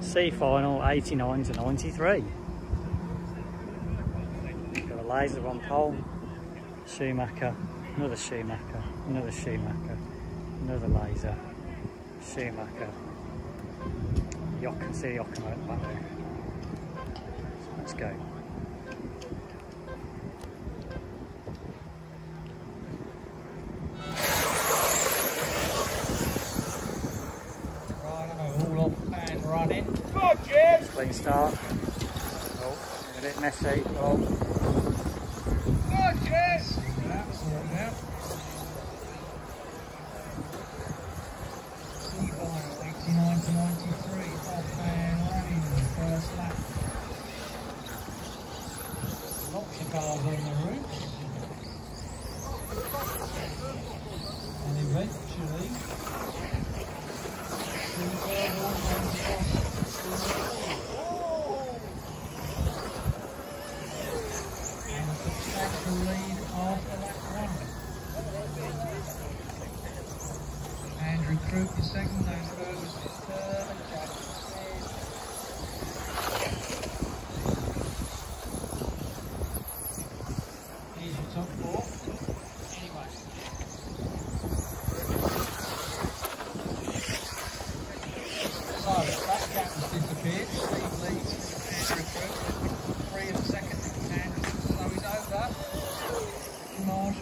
C final 89 to 93. Got a Lazer on pole, Schumacher, another Schumacher, another Schumacher, another Lazer, Schumacher. You can see Yokomo at the back there. Let's go. Off and running. Clean start. Oh, a bit messy. Oh, Good, yes. That's all now. 89 to 93. Off and running. First lap. Lots of cars on the route. And eventually, the third one comes across. and a substantial lead that one. Andrew Crook is second, Dan Ferguson is third, and Jack Smith. Here's your top four. Anyway. So, that gap has disappeared. Steve leads Andrew Crook. Three and second, Andrew. So he's over. Marshall. James Smith, one of our uh, souvenirs, is up in the mix as well. Paul Morrissey, Stuart Klein. Andy Spear is free. Chris Packer, Darren Wells. Lee Williams, Simon Golding. will continue to lead Dan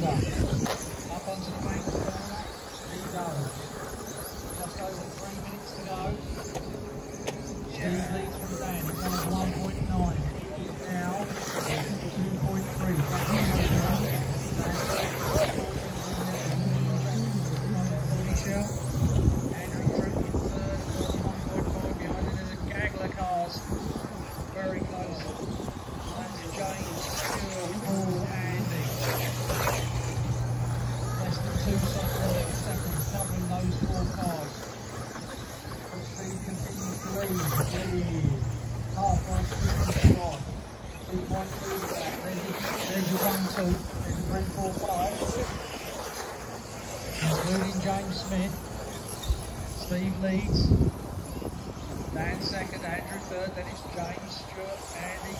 Да. А там covering those four cars. Continues to lead. Lead. Halfway through the squad. 2.2 back. There's your, one, two. There's your three, four, five including James Smith. Steve leads. Dan second, Andrew third, then it's James, Stuart, Andy,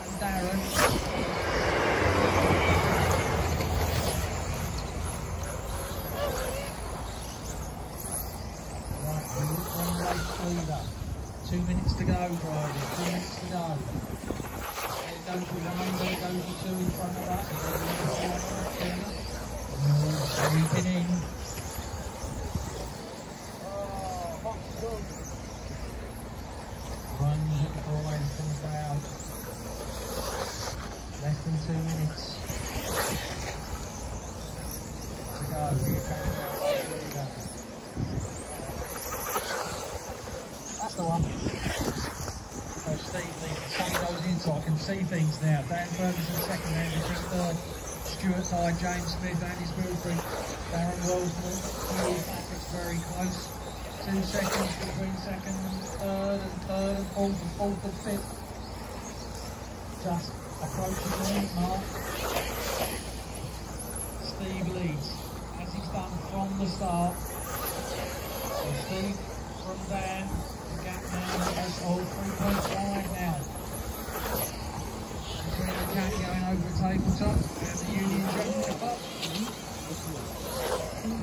and Darren. Right, we look one race Two minutes to go, drivers. Two minutes to go. There goes your one, there goes your two in front of us. Sweeping in. Runs at the crowd. Less than two minutes to go. That's the one. So Steve leads. Sunny goes in so I can see things now. Dan Ferguson second, Crick third. Stuart side, James Smith, Andy Spilsbury, Darren Neil Patrick's very close. Two seconds between second and third and third and fourth and fourth and fifth. Just approaching the lead mark. Steve leads, as he's done from the start. So Steve from Dan, the gap now has hold 3.5 now. Between the cat going over the tabletop and the Union up.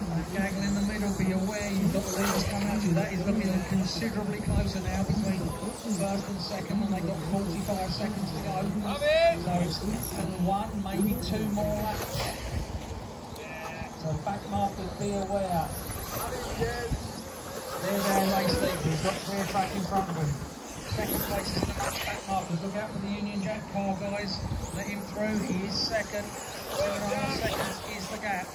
That gaggle in the middle, be aware you've got the leaders coming at you. That is looking considerably closer now between first and second, and they've got 45 seconds to go. So it's and one, maybe two more laps. So back markers, be aware. There's our race leader. He's got clear track in front of him. Second place is markers. Look out for the Union Jack car, guys. Let him through. He is second. 29 seconds is the gap.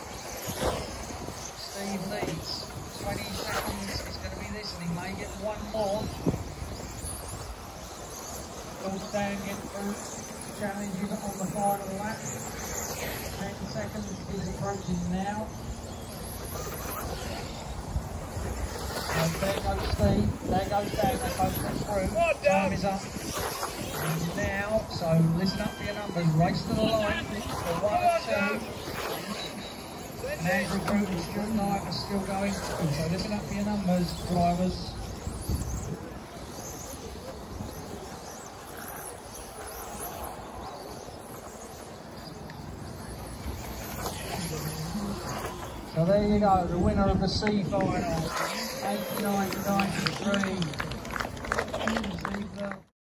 Steve leads. 20 seconds. He's going to be listening. May get one more. Will Dan get through? Challenge him on the final lap. 10 seconds is approaching now. And there goes Steve. There goes Dan. They both got through. Time is up. Now, so listen up for your numbers. Race to the line for one and two. Group and Stuart Knight are still going. So listen up for your numbers, drivers. So there you go, the winner of the C final, 89 93. Steve Bell.